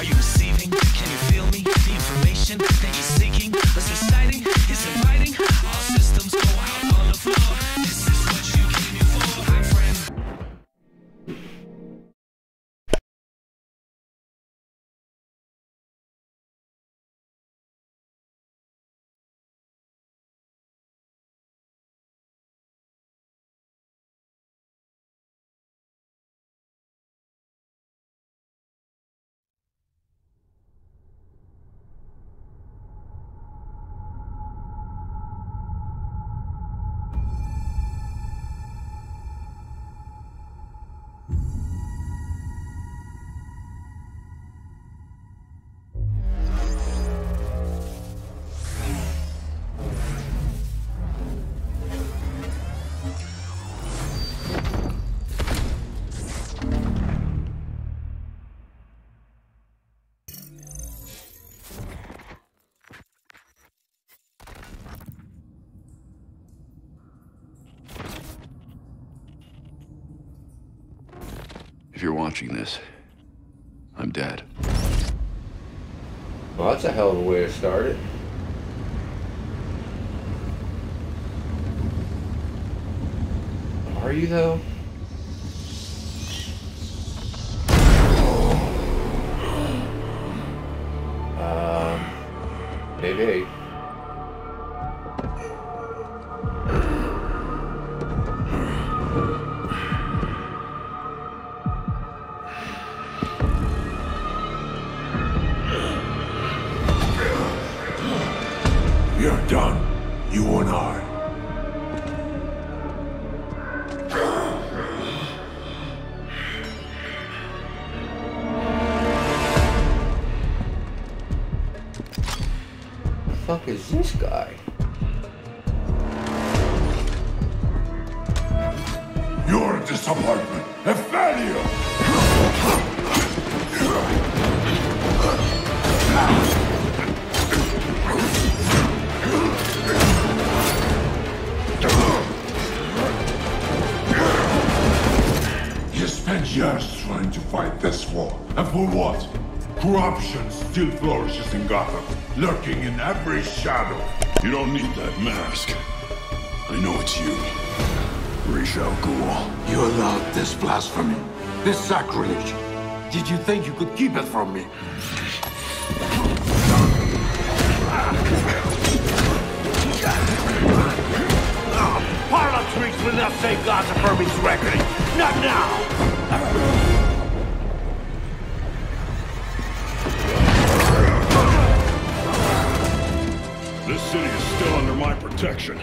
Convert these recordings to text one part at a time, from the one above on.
Are you receiving? Can you feel me? The information that you're seeking is reciting, is you're watching this, I'm dead. Well, that's a hell of a way to start it. Are you though? What? Corruption still flourishes in Gotham, lurking in every shadow. You don't need that mask. I know it's you. Ra's al Ghul. You allowed this blasphemy, this sacrilege. Did you think you could keep it from me? Harlem streets will not save Gaza from its reckoning. Not now! This city is still under my protection.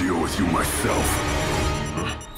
Deal with you myself.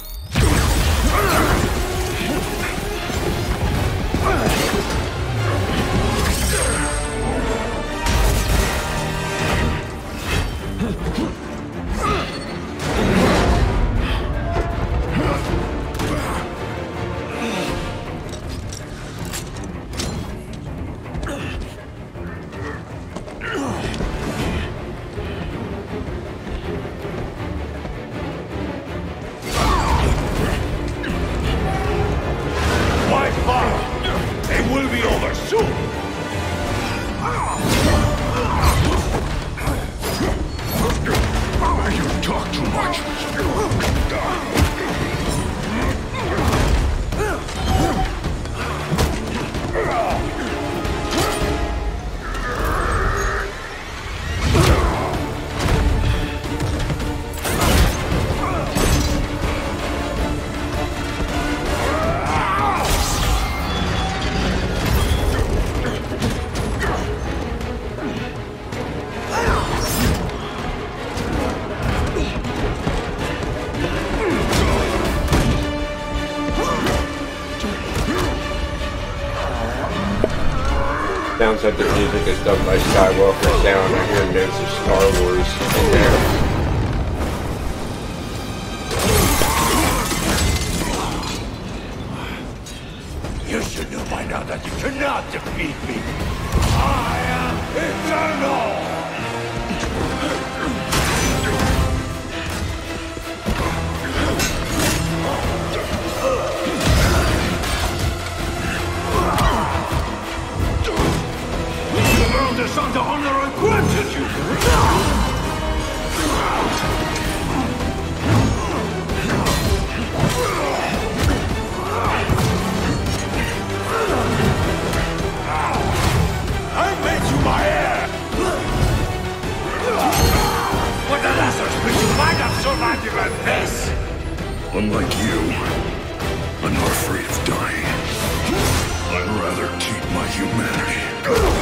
That the music is done by Skywalker Sound. I hear notes of Star Wars in there. You should know by now that you cannot defeat me. I am eternal! You I made you my heir! What other speech might have survived even this! Unlike you, I'm not afraid of dying. I'd rather keep my humanity.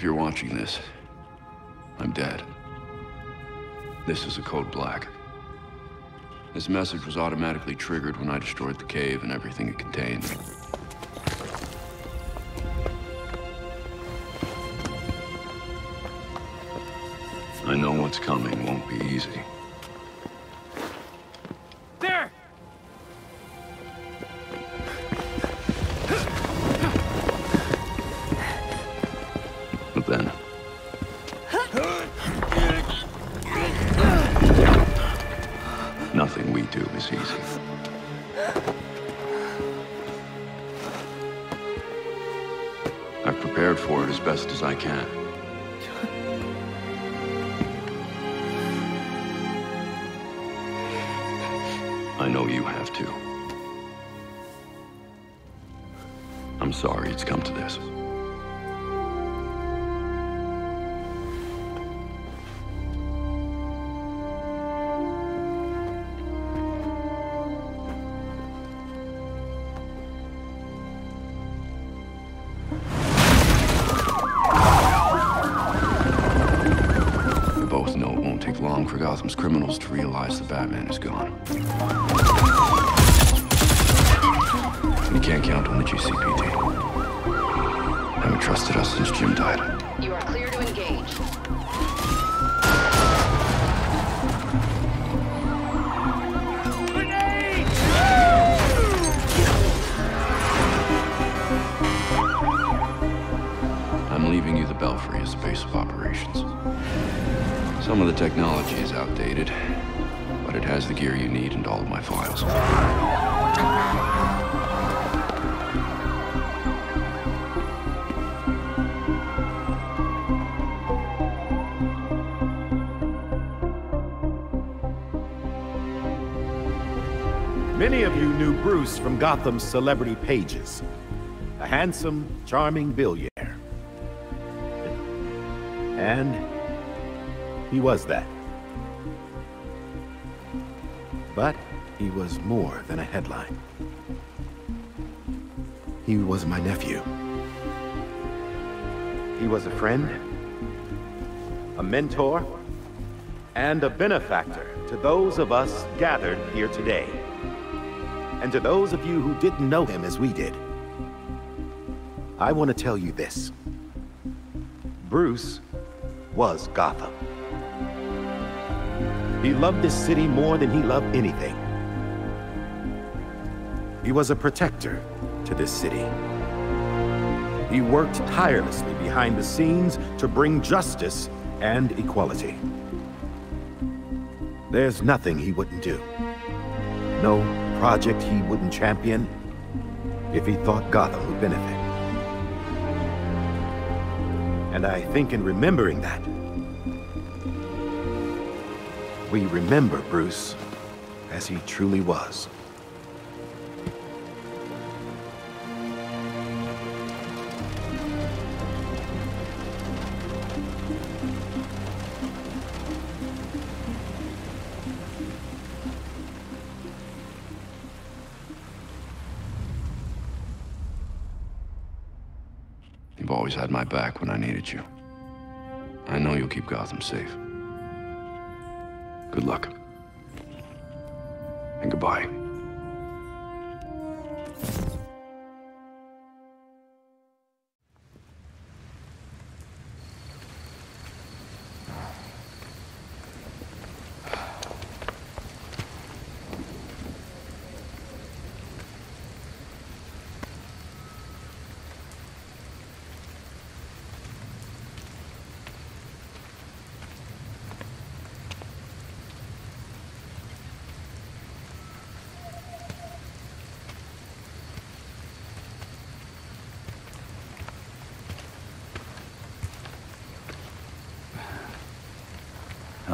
If you're watching this, I'm dead. This is a code black. This message was automatically triggered when I destroyed the cave and everything it contained. I know what's coming won't be easy. Do is easy. I've prepared for it as best as I can. I know you have to. I'm sorry it's come to this. Some of the technology is outdated, but it has the gear you need and all of my files. Many of you knew Bruce from Gotham's celebrity pages. A handsome, charming billionaire. And he was that. But he was more than a headline. He was my nephew. He was a friend, a mentor, and a benefactor to those of us gathered here today. And to those of you who didn't know him as we did, I want to tell you this. Bruce was Gotham. He loved this city more than he loved anything. He was a protector to this city. He worked tirelessly behind the scenes to bring justice and equality. There's nothing he wouldn't do. No project he wouldn't champion if he thought Gotham would benefit. And I think in remembering that, we remember Bruce as he truly was. You've always had my back when I needed you. I know you'll keep Gotham safe. Good luck. And goodbye.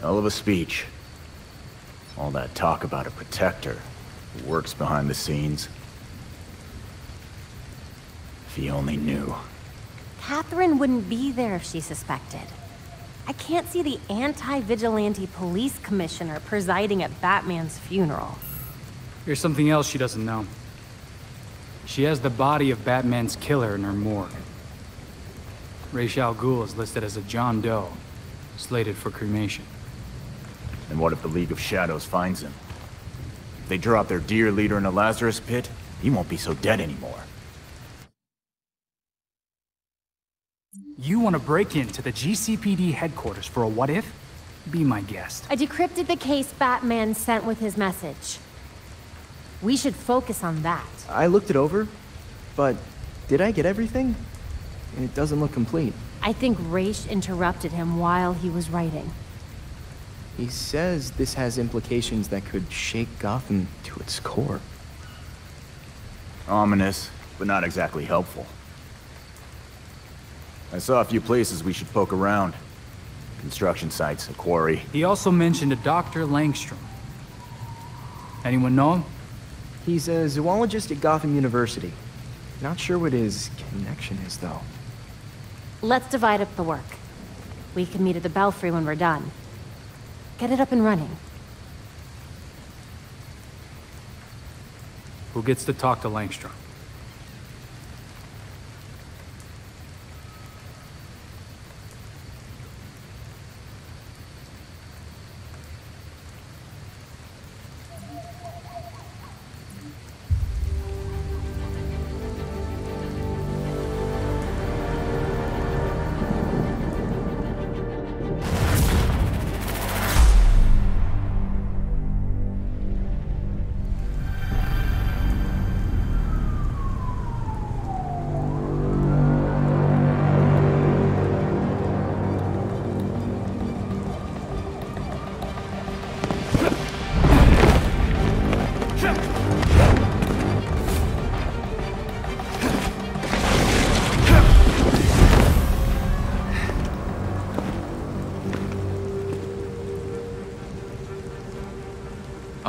Hell of a speech. All that talk about a protector who works behind the scenes. If he only knew. Catherine wouldn't be there if she suspected. I can't see the anti-vigilante police commissioner presiding at Batman's funeral. Here's something else she doesn't know. She has the body of Batman's killer in her morgue. Ra's al Ghul is listed as a John Doe, slated for cremation. And what if the League of Shadows finds him? If they drop their dear leader in a Lazarus pit, he won't be so dead anymore. you want to break into the GCPD headquarters for a what if, be my guest. I decrypted the case Batman sent with his message. We should focus on that. I looked it over, but did I get everything? And it doesn't look complete. I think Ra's interrupted him while he was writing. He says this has implications that could shake Gotham to its core. Ominous, but not exactly helpful. I saw a few places we should poke around. Construction sites, a quarry. He also mentioned a Dr. Langstrom. Anyone know him? He's a zoologist at Gotham University. Not sure what his connection is, though. Let's divide up the work. We can meet at the Belfry when we're done. Get it up and running. Who gets to talk to Langstrom?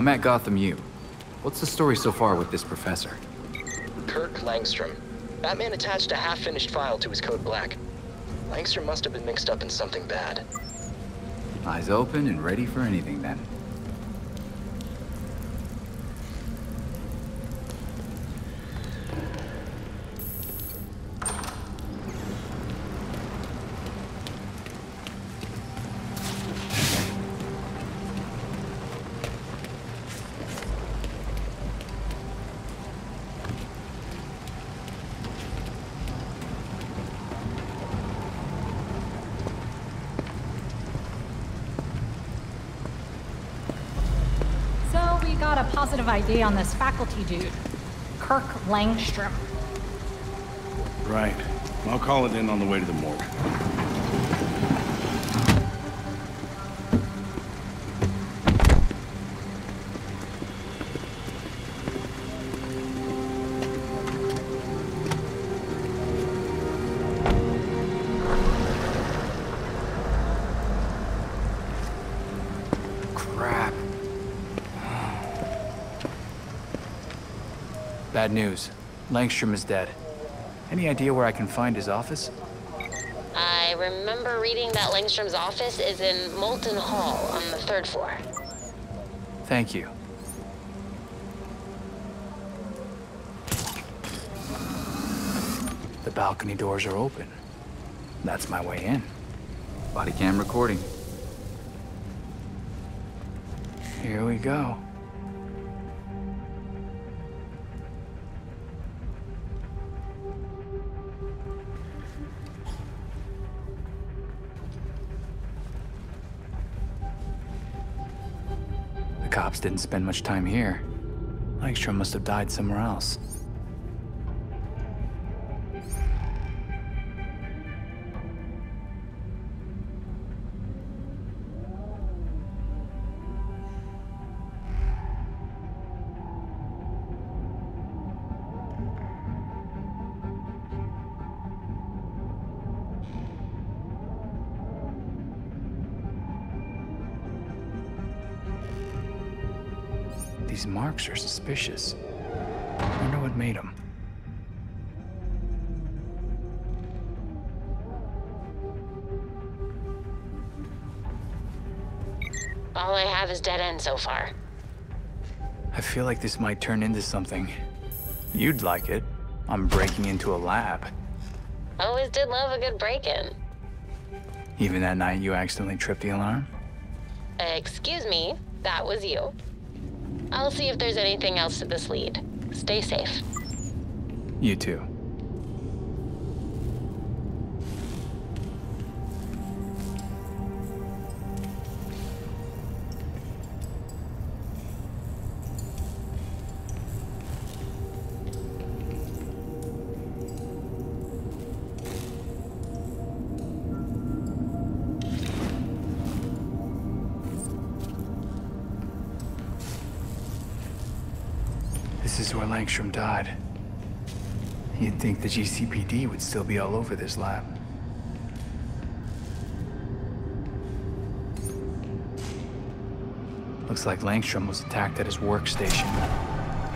I'm at Gotham U. What's the story so far with this professor? Kirk Langstrom. Batman attached a half-finished file to his code black. Langstrom must have been mixed up in something bad. Eyes open and ready for anything then. Positive ID on this faculty dude, Kirk Langstrom. Right. I'll call it in on the way to the morgue. Bad news. Langstrom is dead. Any idea where I can find his office? I remember reading that Langstrom's office is in Molten Hall on the third floor. Thank you. The balcony doors are open. That's my way in. Body cam recording. Here we go. Didn't spend much time here. Langstrom must have died somewhere else. Marks are suspicious. Wonder what made them. All I have is dead end so far. I feel like this might turn into something. You'd like it. I'm breaking into a lab. Always did love a good break-in. Even that night you accidentally tripped the alarm? Excuse me, that was you. I'll see if there's anything else to this lead. Stay safe. You too. Langstrom died. You'd think the GCPD would still be all over this lab. Looks like Langstrom was attacked at his workstation.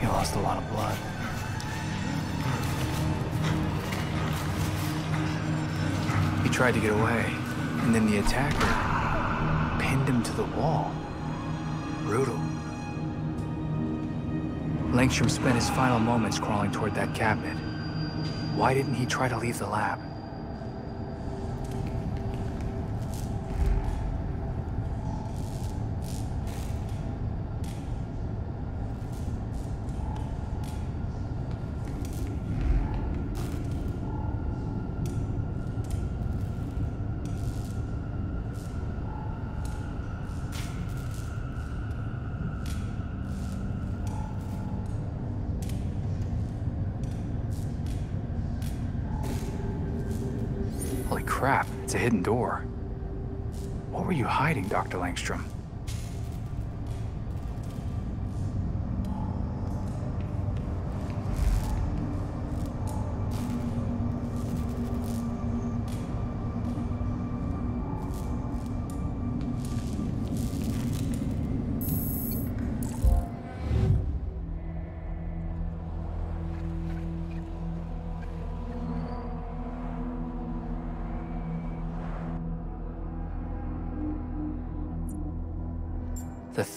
He lost a lot of blood. He tried to get away, and then the attacker pinned him to the wall. Brutal. Langstrom spent his final moments crawling toward that cabinet. Why didn't he try to leave the lab? It's a hidden door. What were you hiding, Dr. Langstrom?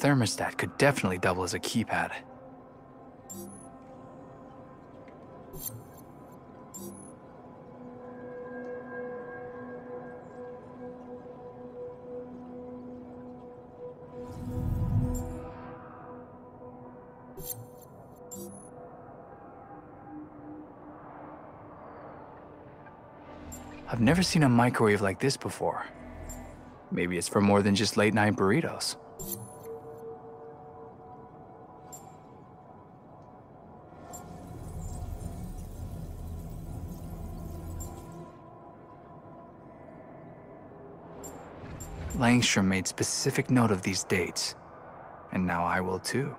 Thermostat could definitely double as a keypad. I've never seen a microwave like this before. Maybe it's for more than just late night burritos. Langstrom made specific note of these dates, and now I will too.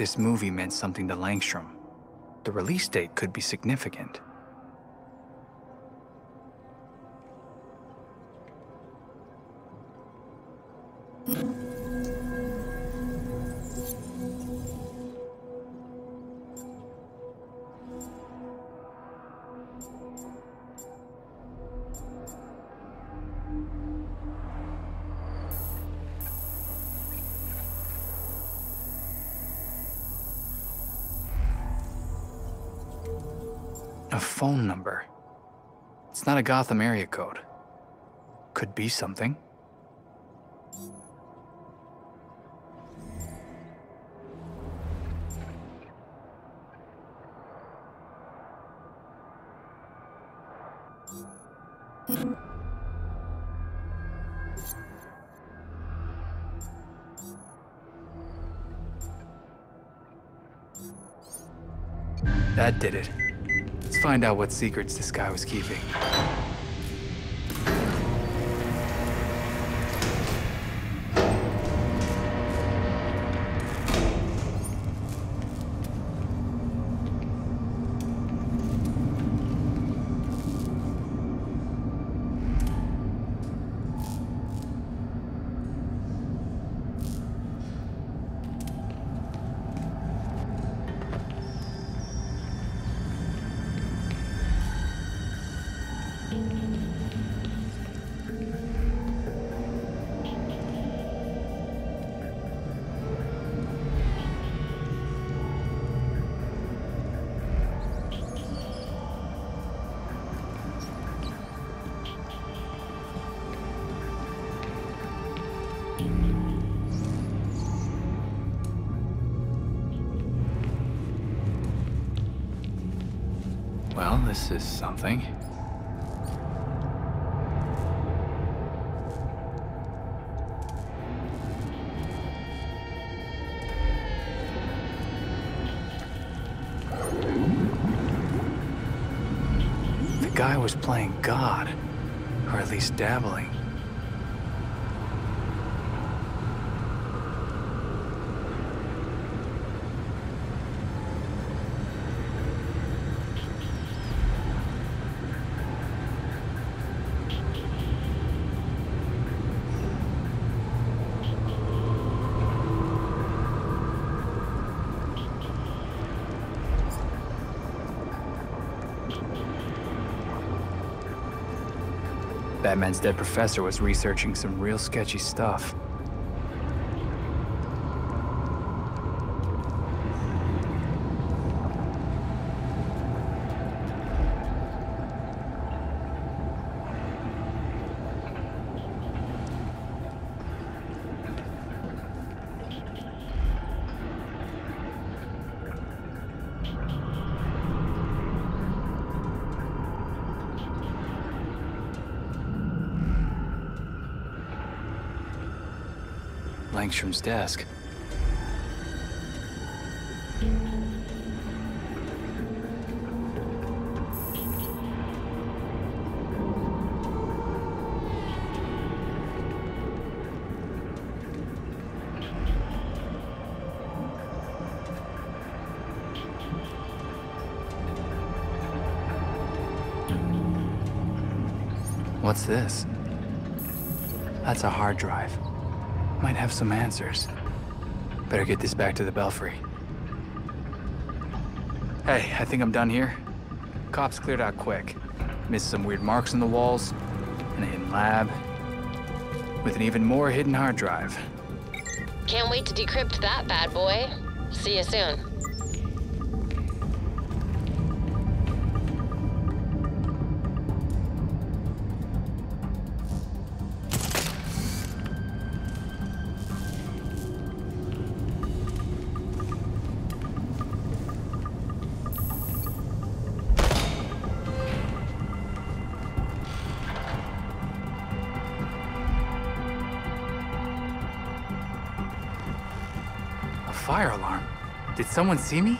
This movie meant something to Langstrom, the release date could be significant. A phone number. It's not a Gotham area code. Could be something. That did it. Find out what secrets this guy was keeping. this is something. The guy was playing God, or at least dabbling. Batman's dead professor was researching some real sketchy stuff. Langstrom's desk. What's this? That's a hard drive. Might have some answers. Better get this back to the Belfry. Hey, I think I'm done here. Cops cleared out quick. Missed some weird marks on the walls, and a hidden lab, with an even more hidden hard drive. Can't wait to decrypt that bad boy. See you soon. Someone see me?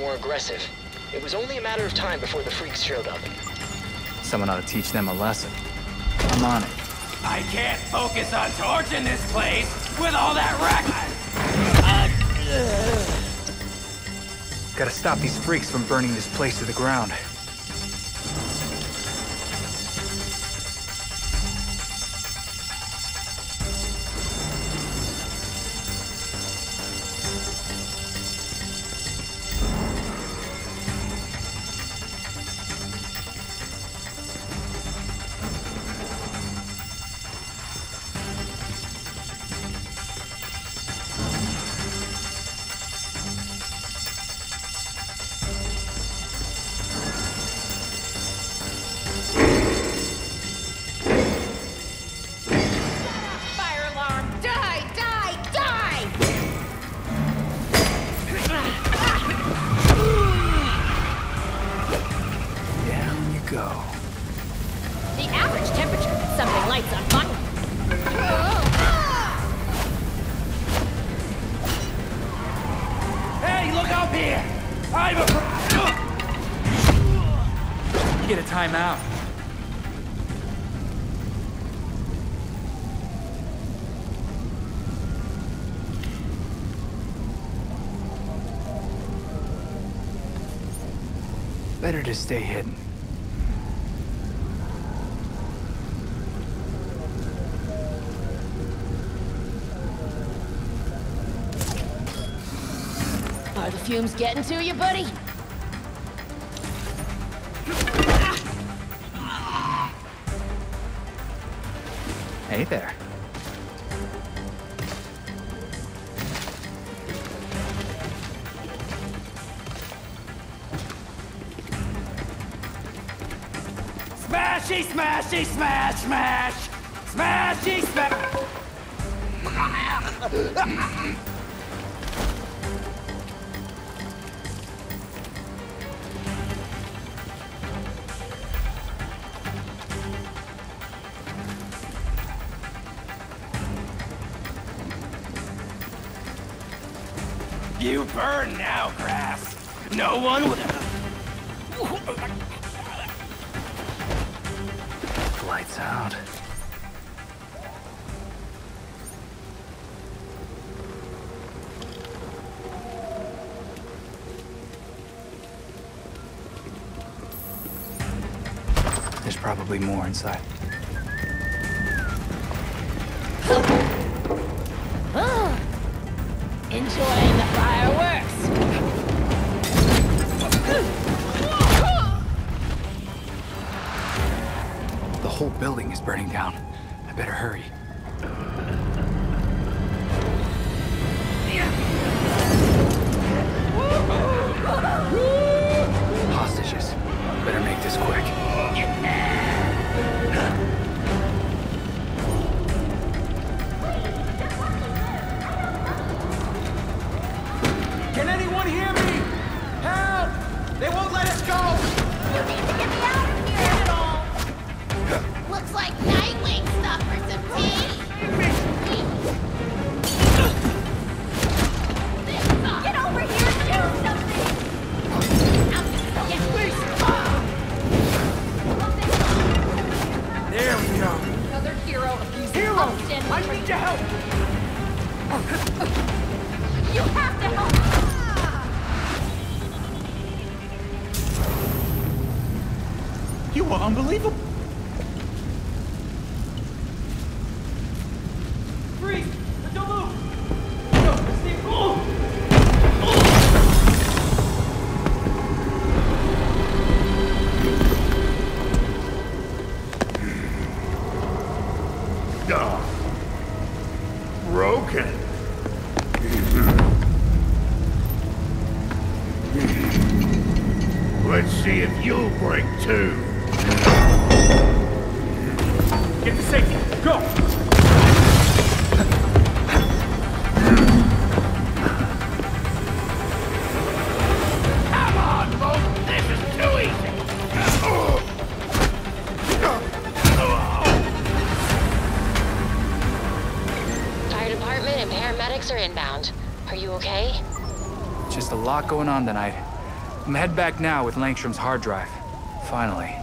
More aggressive. It was only a matter of time before the freaks showed up. Someone ought to teach them a lesson. I'm on it. I can't focus on torching this place with all that wreck. Gotta stop these freaks from burning this place to the ground. to stay hidden. Are the fumes getting to you, buddy? Smashy, smashy, smash, smash! Smashy, smash! You burn now, Grass! No one would more inside. Let's see if you'll break too. Get to safety. Go! are inbound. Are you okay? Just a lot going on tonight. I'm head back now with Langstrom's hard drive. Finally.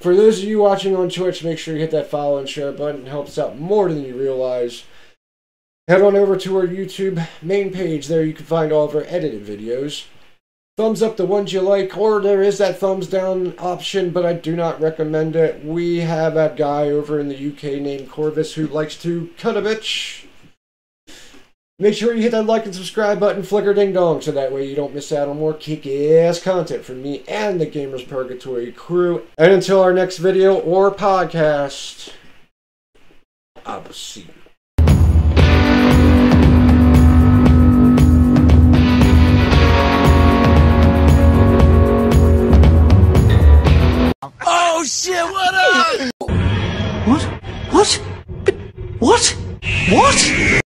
For those of you watching on Twitch, make sure you hit that follow and share button. It helps out more than you realize. Head on over to our YouTube main page. There you can find all of our edited videos. Thumbs up the ones you like, or there is that thumbs down option, but I do not recommend it. We have that guy over in the UK named Corvus who likes to cut a bitch. Make sure you hit that like and subscribe button, flicker ding dong, so that way you don't miss out on more kick ass content from me and the Gamers Purgatory crew. And until our next video or podcast, I will see you. Oh shit, what up? What? What? What? What?